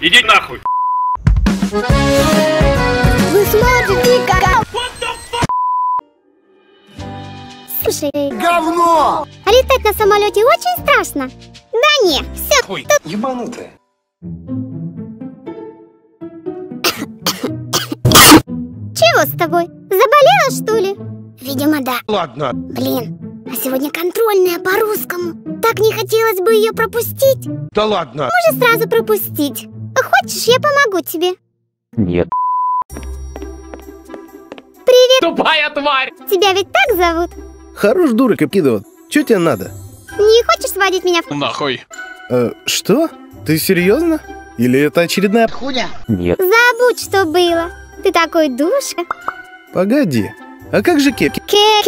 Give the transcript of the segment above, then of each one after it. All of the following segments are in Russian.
Иди нахуй. Вы смотрите как... Слушай, Говно! а летать на самолете очень страшно? Да не, все, Хуй. Ебанутая. чего с тобой? Заболела, что ли? Видимо, да. Ладно. Блин, а сегодня контрольная по-русскому. Так не хотелось бы ее пропустить. Да ладно. Можно сразу пропустить. Хочешь, я помогу тебе? Нет. Привет, Тупая тварь! тебя ведь так зовут? Хорош дура, Капкидова. Че тебе надо? Не хочешь сводить меня в... Нахуй. Э, что? Ты серьезно? Или это очередная... Нет. Забудь, что было. Ты такой душка. Погоди. А как же кепки? Ке...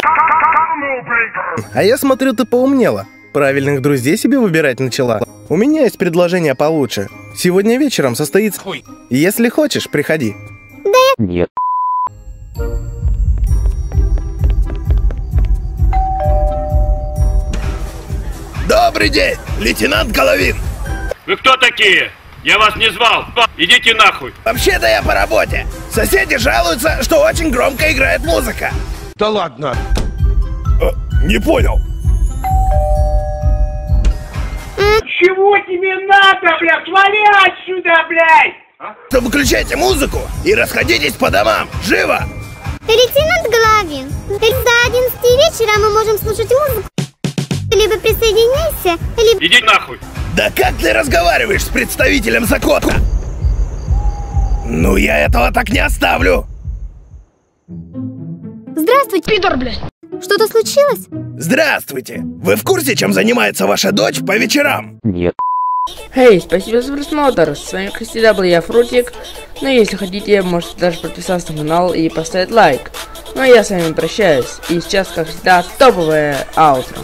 А я смотрю, ты поумнела. Правильных друзей себе выбирать начала. У меня есть предложение получше. Сегодня вечером состоится... Хуй. Если хочешь, приходи. Нет. Добрый день, лейтенант Головин. Вы кто такие? Я вас не звал. Идите нахуй. Вообще-то я по работе. Соседи жалуются, что очень громко играет музыка. Да ладно. Не понял. Чего тебе надо, блядь? Свали отсюда, блядь! То выключайте музыку и расходитесь по домам. Живо! Лейтенант Головин, до 11 вечера мы можем слушать музыку. Либо присоединяйся, либо... Иди нахуй. Да как ты разговариваешь с представителем закона? Ну я этого так не оставлю. Здравствуйте, пидор, блядь. Что-то случилось? Здравствуйте. Вы в курсе, чем занимается ваша дочь по вечерам? Нет. Эй, спасибо за просмотр. С вами, как всегда, был я, Фрутик. Ну, если хотите, можете даже подписаться на канал и поставить лайк. Ну, а я с вами прощаюсь. И сейчас, как всегда, топовое аутро.